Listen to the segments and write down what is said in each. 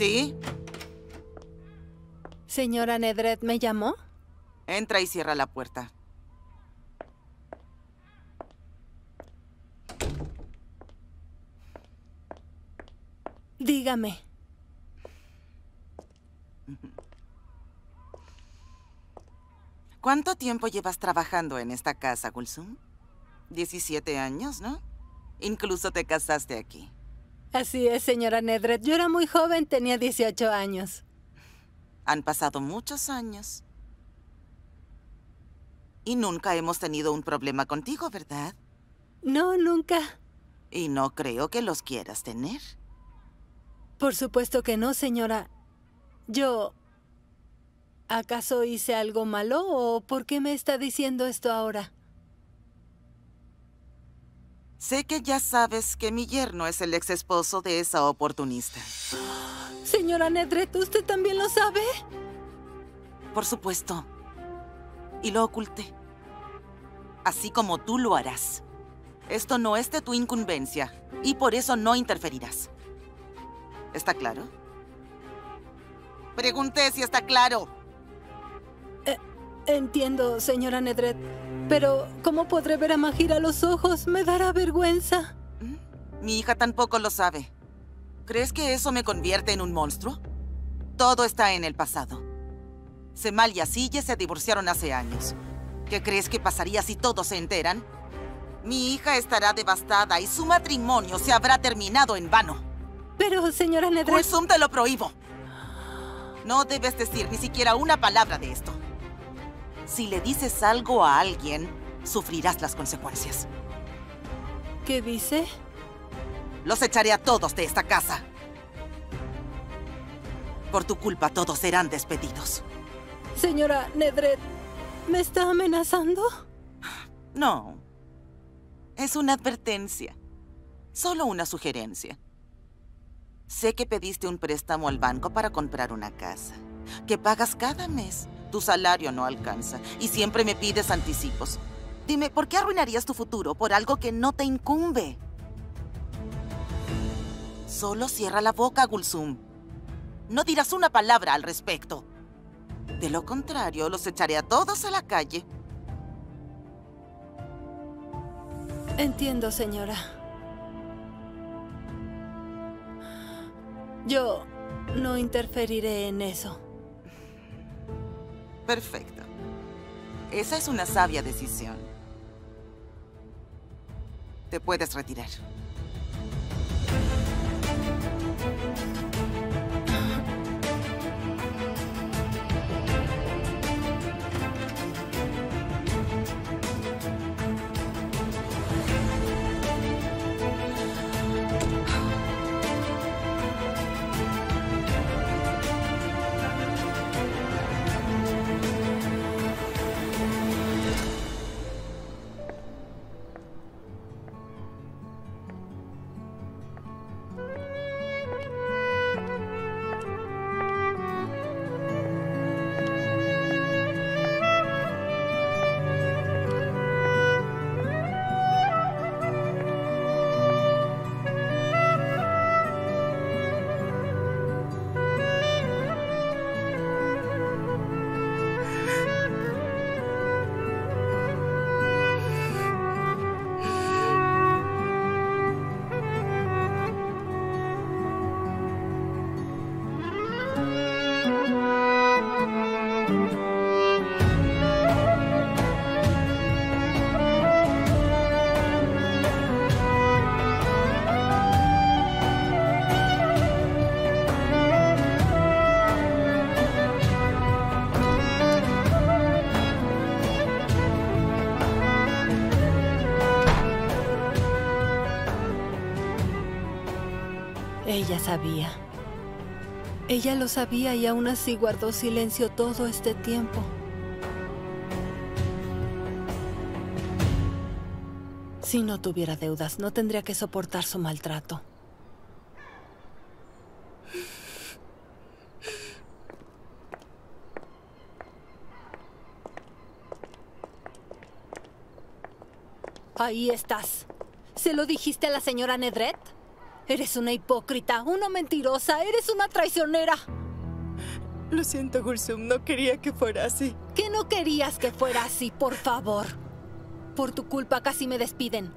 ¿Sí? Señora Nedret, ¿me llamó? Entra y cierra la puerta. Dígame. ¿Cuánto tiempo llevas trabajando en esta casa, Gulsum? 17 años, ¿no? Incluso te casaste aquí. Así es, señora Nedret. Yo era muy joven, tenía 18 años. Han pasado muchos años. Y nunca hemos tenido un problema contigo, ¿verdad? No, nunca. Y no creo que los quieras tener. Por supuesto que no, señora. Yo... ¿Acaso hice algo malo o por qué me está diciendo esto ahora? Sé que ya sabes que mi yerno es el ex esposo de esa oportunista. Señora Nedret, ¿usted también lo sabe? Por supuesto. Y lo oculté. Así como tú lo harás. Esto no es de tu incumbencia y por eso no interferirás. ¿Está claro? Pregunté si está claro. Eh, entiendo, señora Nedret. Pero, ¿cómo podré ver a Mahir a los ojos? Me dará vergüenza. ¿Mm? Mi hija tampoco lo sabe. ¿Crees que eso me convierte en un monstruo? Todo está en el pasado. Semal y Asille se divorciaron hace años. ¿Qué crees que pasaría si todos se enteran? Mi hija estará devastada y su matrimonio se habrá terminado en vano. Pero, señora Nedret... Kulsum, te lo prohíbo. No debes decir ni siquiera una palabra de esto. Si le dices algo a alguien, sufrirás las consecuencias. ¿Qué dice? Los echaré a todos de esta casa. Por tu culpa todos serán despedidos. Señora Nedret, ¿me está amenazando? No. Es una advertencia. Solo una sugerencia. Sé que pediste un préstamo al banco para comprar una casa, que pagas cada mes. Tu salario no alcanza y siempre me pides anticipos. Dime, ¿por qué arruinarías tu futuro por algo que no te incumbe? Solo cierra la boca, Gulsum. No dirás una palabra al respecto. De lo contrario, los echaré a todos a la calle. Entiendo, señora. Yo no interferiré en eso. Perfecto. Esa es una sabia decisión. Te puedes retirar. Ella sabía. Ella lo sabía y aún así guardó silencio todo este tiempo. Si no tuviera deudas, no tendría que soportar su maltrato. Ahí estás. ¿Se lo dijiste a la señora Nedret? Eres una hipócrita, una mentirosa, eres una traicionera. Lo siento, Gulsum, no quería que fuera así. ¿Qué no querías que fuera así, por favor? Por tu culpa casi me despiden.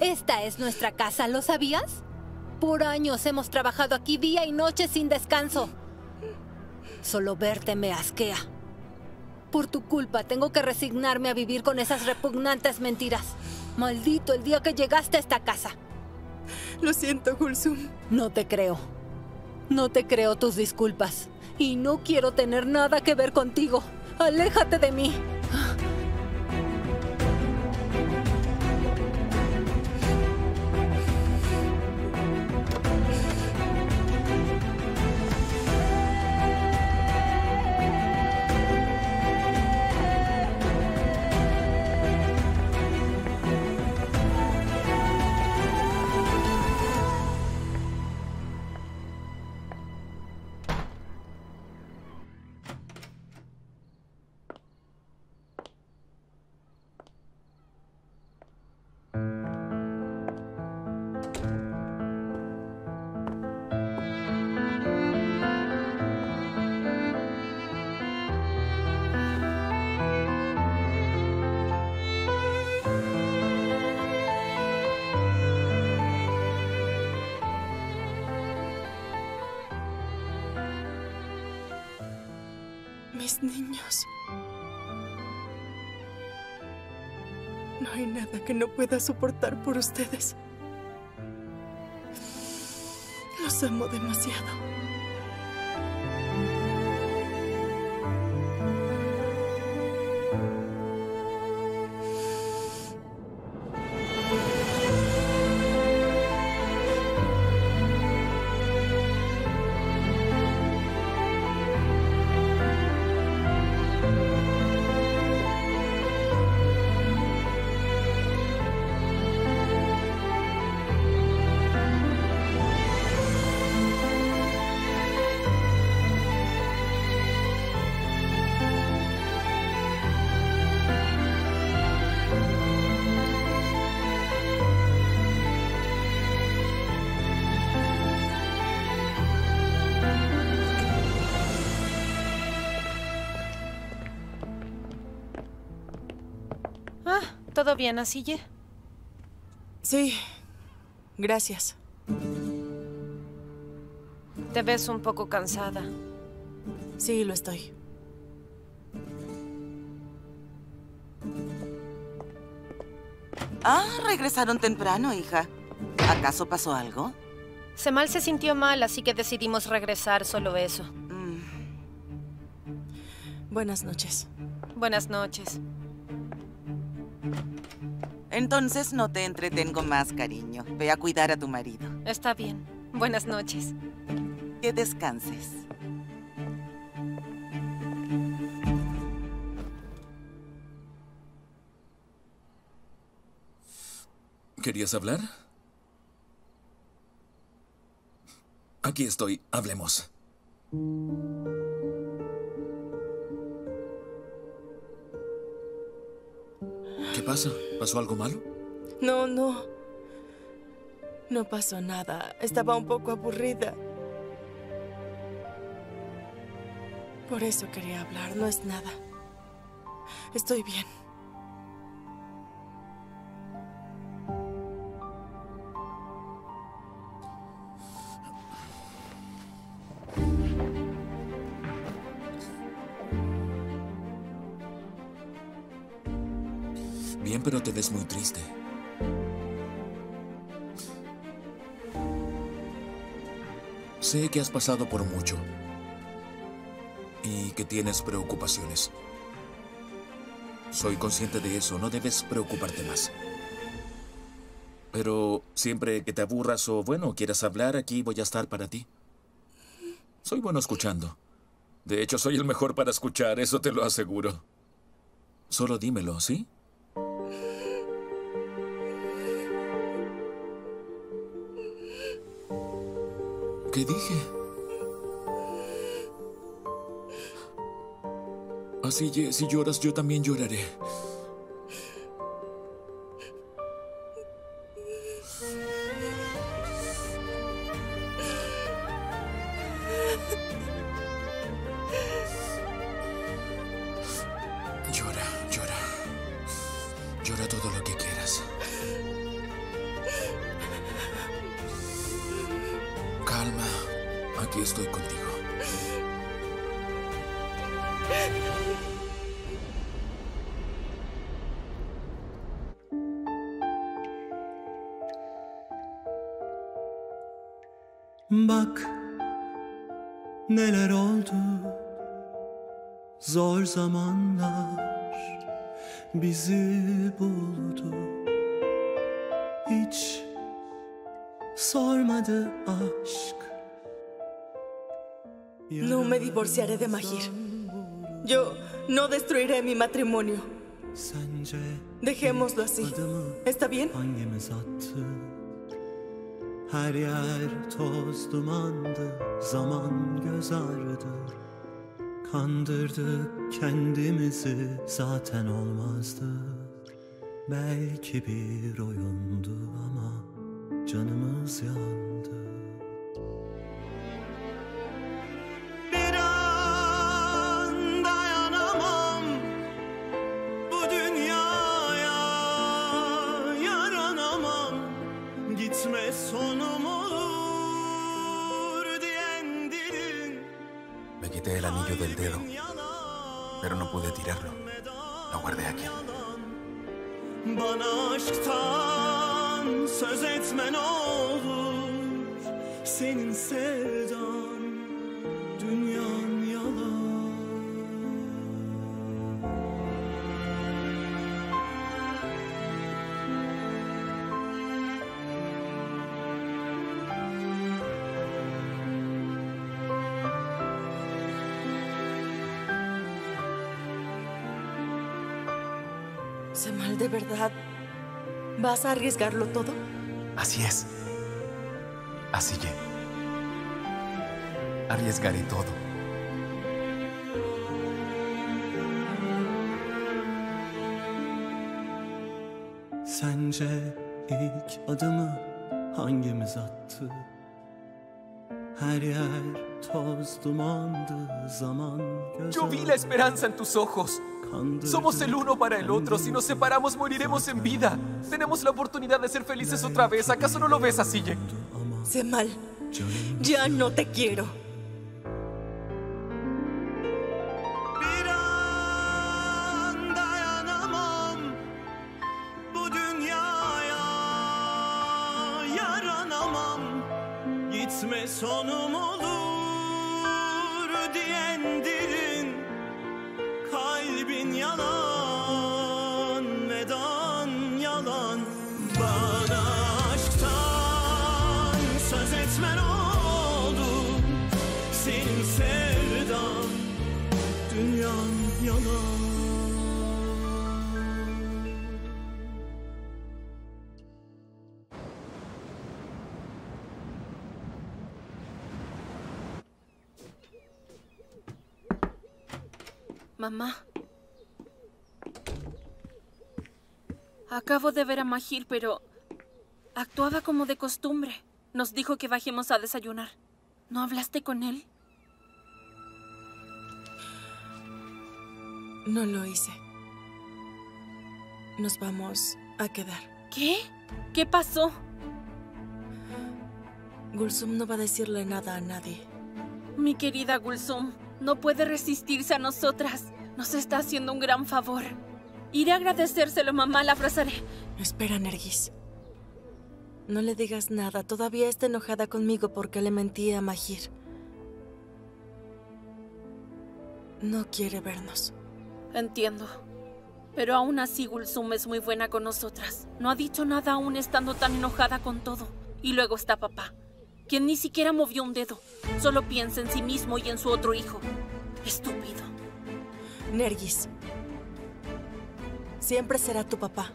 Esta es nuestra casa, ¿lo sabías? Por años hemos trabajado aquí día y noche sin descanso. Solo verte me asquea. Por tu culpa tengo que resignarme a vivir con esas repugnantes mentiras. Maldito el día que llegaste a esta casa. Lo siento, Gulsum. No te creo. No te creo tus disculpas. Y no quiero tener nada que ver contigo. Aléjate de mí. Mis niños. No hay nada que no pueda soportar por ustedes. Los amo demasiado. ¿Todo bien, Asille? Sí, gracias. Te ves un poco cansada. Sí, lo estoy. Ah, regresaron temprano, hija. ¿Acaso pasó algo? Semal se sintió mal, así que decidimos regresar, solo eso. Mm, Buenas noches. Buenas noches. Entonces no te entretengo más, cariño. Ve a cuidar a tu marido. Está bien. Buenas noches. Que descanses. ¿Querías hablar? Aquí estoy, hablemos. ¿Qué pasa? ¿Pasó algo malo? No, no. No pasó nada. Estaba un poco aburrida. Por eso quería hablar. No es nada. Estoy bien. Bien, pero te ves muy triste. Sé que has pasado por mucho y que tienes preocupaciones. Soy consciente de eso, no debes preocuparte más. Pero siempre que te aburras o, bueno, quieras hablar, aquí voy a estar para ti. Soy bueno escuchando. De hecho, soy el mejor para escuchar, eso te lo aseguro. Solo dímelo, ¿sí? ¿Qué dije? Así, si lloras, yo también lloraré. Bak neler oldu Zor zamanlar bizi buldu Hiç sormadı aşk No me divorciaré de Mahir. Yo no destruiré mi matrimonio. Dejémoslo así. ¿Está bien? Her yer toz dumandı, zaman göz ağrıdı. Kandırdık kendimizi, zaten olmazdı. Belki bir oyundu ama canımız yandı. Söz etme ne olur Senin sevdan ¿de verdad vas a arriesgarlo todo? Así es. Así que... Arriesgaré todo. Sence ilk adımı hangimiz attı? Her yer toz dumandı, zaman göz Yo vi la esperanza en tus ojos. Somos el uno para el otro. Si nos separamos, moriremos en vida. Tenemos la oportunidad de ser felices otra vez. ¿Acaso no lo ves así, ama Semal, ya no te quiero. Gitme sonum olur diyen dilin Kalbin yalan Mamá. Acabo de ver a Mahir, pero actuaba como de costumbre. Nos dijo que bajemos a desayunar. ¿No hablaste con él? No lo hice. Nos vamos a quedar. ¿Qué? ¿Qué pasó? Gulsum no va a decirle nada a nadie. Mi querida Gulsum, no puede resistirse a nosotras. Nos está haciendo un gran favor. Iré a agradecérselo, mamá, la abrazaré. Espera, Nergis. No le digas nada. Todavía está enojada conmigo porque le mentí a Mahir. No quiere vernos. Entiendo. Pero aún así Gulsum es muy buena con nosotras. No ha dicho nada aún estando tan enojada con todo. Y luego está papá, quien ni siquiera movió un dedo. Solo piensa en sí mismo y en su otro hijo. Estúpido. Nergis. Siempre será tu papá.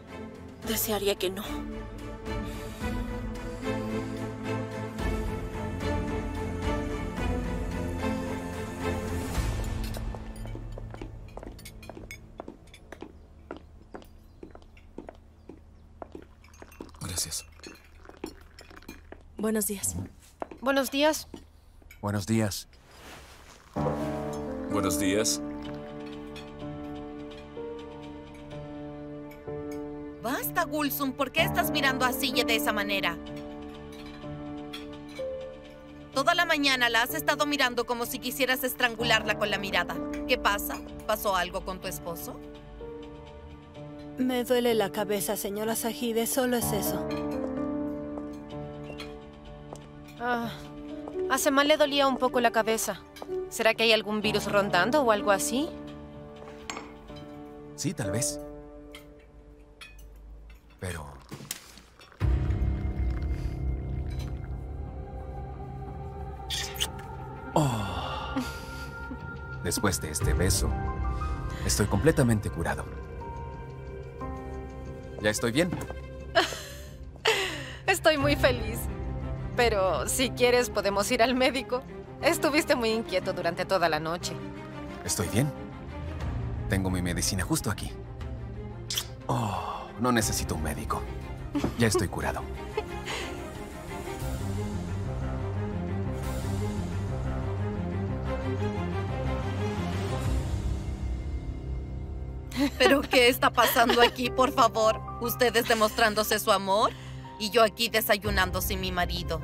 Desearía que no. Gracias. Buenos días. Buenos días. Buenos días. Buenos días. Gulsum. ¿Por qué estás mirando a Sille de esa manera? Toda la mañana la has estado mirando como si quisieras estrangularla con la mirada. ¿Qué pasa? ¿Pasó algo con tu esposo? Me duele la cabeza, señora Sajide, solo es eso. Ah, a Semal le dolía un poco la cabeza. ¿Será que hay algún virus rondando o algo así? Sí, tal vez. Pero... Oh. Después de este beso, estoy completamente curado. Ya estoy bien. Estoy muy feliz. Pero si quieres podemos ir al médico. Estuviste muy inquieto durante toda la noche. Estoy bien. Tengo mi medicina justo aquí. Oh, no necesito un médico. Ya estoy curado. ¿Pero qué está pasando aquí, por favor? Ustedes demostrándose su amor y yo aquí desayunando sin mi marido.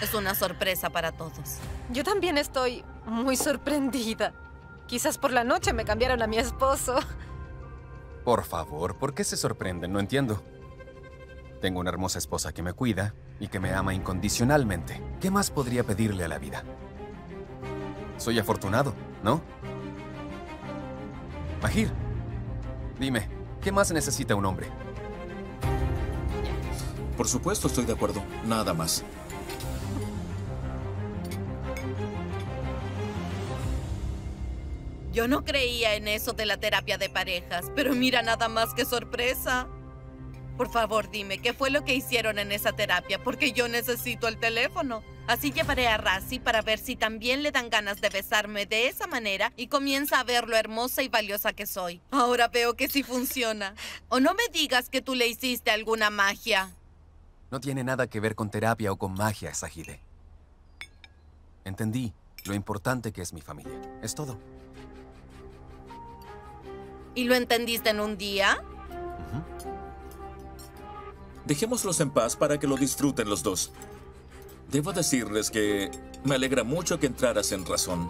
Es una sorpresa para todos. Yo también estoy muy sorprendida. Quizás por la noche me cambiaron a mi esposo. Por favor, ¿por qué se sorprenden? No entiendo. Tengo una hermosa esposa que me cuida y que me ama incondicionalmente. ¿Qué más podría pedirle a la vida? Soy afortunado, ¿no? Mahir, dime, ¿qué más necesita un hombre? Por supuesto, estoy de acuerdo. Nada más. Yo no creía en eso de la terapia de parejas, pero mira nada más que sorpresa. Por favor, dime, ¿qué fue lo que hicieron en esa terapia? Porque yo necesito el teléfono. Así llevaré a Razi para ver si también le dan ganas de besarme de esa manera y comienza a ver lo hermosa y valiosa que soy. Ahora veo que sí funciona. O no me digas que tú le hiciste alguna magia. No tiene nada que ver con terapia o con magia, Sajide. Entendí lo importante que es mi familia. Es todo. ¿Y lo entendiste en un día? Dejémoslos en paz para que lo disfruten los dos. Debo decirles que me alegra mucho que entraras en razón.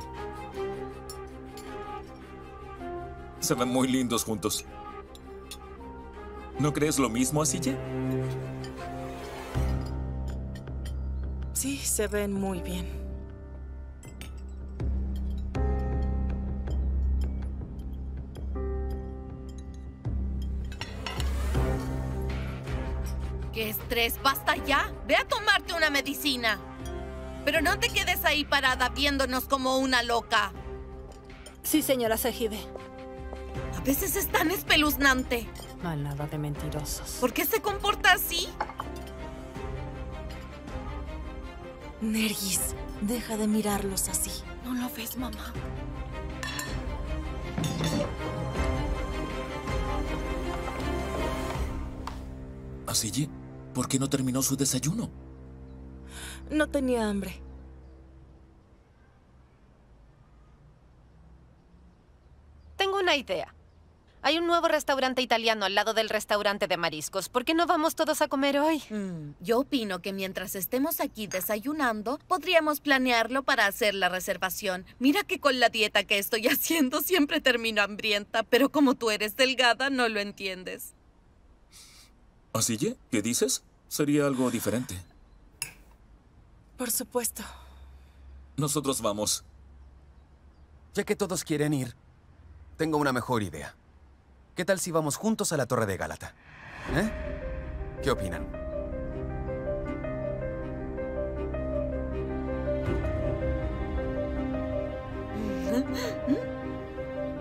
Se ven muy lindos juntos. ¿No crees lo mismo, Asille? Sí, se ven muy bien. Estrés! ¡Basta ya! ¡Ve a tomarte una medicina! Pero no te quedes ahí parada viéndonos como una loca. Sí, señora Sajide. A veces es tan espeluznante. Manada de mentirosos. ¿Por qué se comporta así? Nergis, deja de mirarlos así. ¿No lo ves, mamá? Asille, ¿por qué no terminó su desayuno? No tenía hambre. Tengo una idea. Hay un nuevo restaurante italiano al lado del restaurante de mariscos. ¿Por qué no vamos todos a comer hoy? Mm, yo opino que mientras estemos aquí desayunando, podríamos planearlo para hacer la reservación. Mira que con la dieta que estoy haciendo siempre termino hambrienta, pero como tú eres delgada, no lo entiendes. ¿Asille? ¿Qué dices? Sería algo diferente. Por supuesto. Nosotros vamos. Ya que todos quieren ir, tengo una mejor idea. ¿Qué tal si vamos juntos a la Torre de Gálata? ¿Eh? ¿Qué opinan?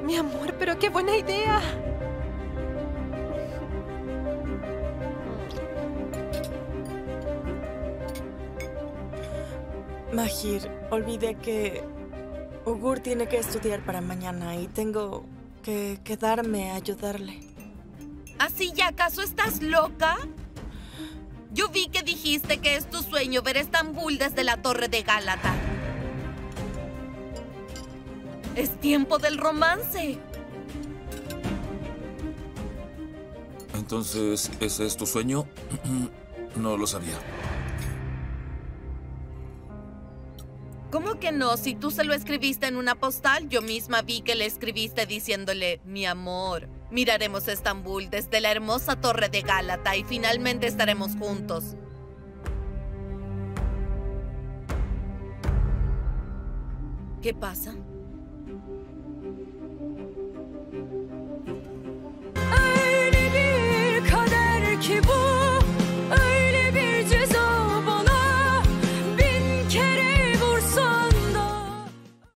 Mi amor, pero qué buena idea. Mahir, olvidé que Ugur tiene que estudiar para mañana y tengo que quedarme a ayudarle. ¿Así ya acaso estás loca? Yo vi que dijiste que es tu sueño ver Estambul desde la Torre de Gálata. Es tiempo del romance. Entonces, ¿ese es tu sueño? no lo sabía. ¿Cómo que no? Si tú se lo escribiste en una postal, yo misma vi que le escribiste diciéndole, mi amor, miraremos Estambul desde la hermosa torre de Gálata y finalmente estaremos juntos. ¿Qué pasa?